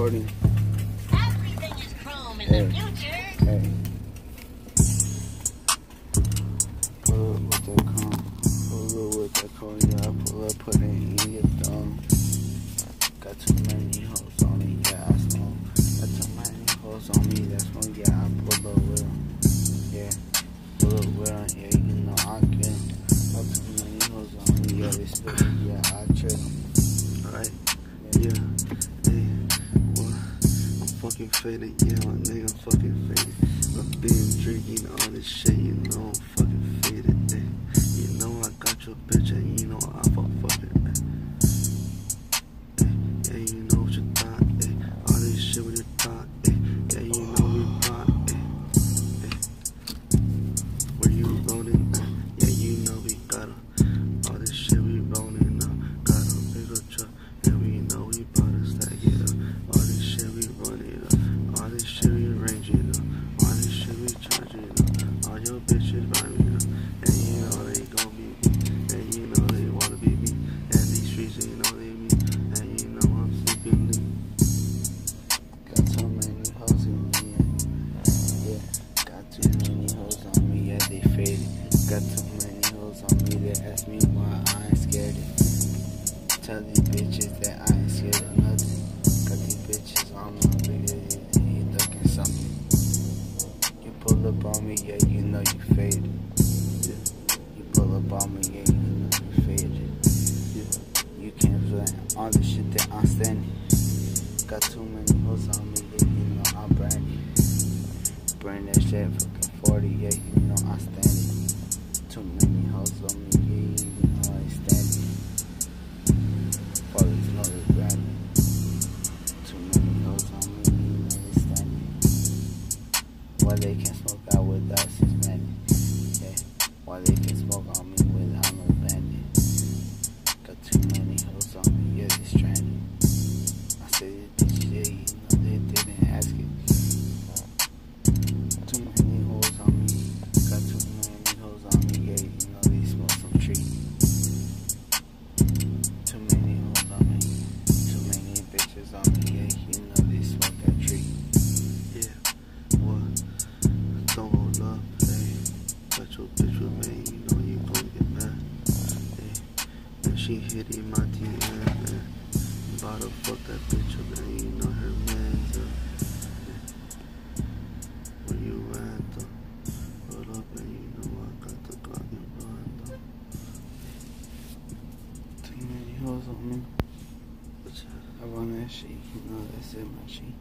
recording. Everything is chrome in Hey. the future. Hey. Pull up with that cone. Pull up with that cone. Yeah, I pull up, put it in your thumb. Got too many hoes on me, yeah, I smoke. Got too many hoes on me, that's when, yeah, I pull up with 'em. Yeah, pull up with 'em, yeah, you know I get. Got too many hoes on me, yeah, they spit faded, yeah, my nigga, fucking faded. I've been drinking all this shit, you know I'm fucking faded, Got too many hoes on me, they ask me why I ain't scared of Tell these bitches that I ain't scared of nothing. Got these bitches on my bigger than looking something. You pull up on me, yeah, you know you faded. You pull up on me, yeah, you know you faded. You can't plan all the shit that I'm standing. Got too many hoes on me, yeah, you know I'm brandy. Bring that shit fucking 40, yeah, you know I stand it. Too many hoes on me, yeah, you know I stand it. Fathers know brandy. Too many hoes on me, you know they stand it. Why they can't and she hitting my DM, man. About to fuck that bitch up, and you know her man's up. Where you at, though? Hold up, and you know I got the Glock in front, though. Too many hoes on me. I run that shit, you know that's in my sheet.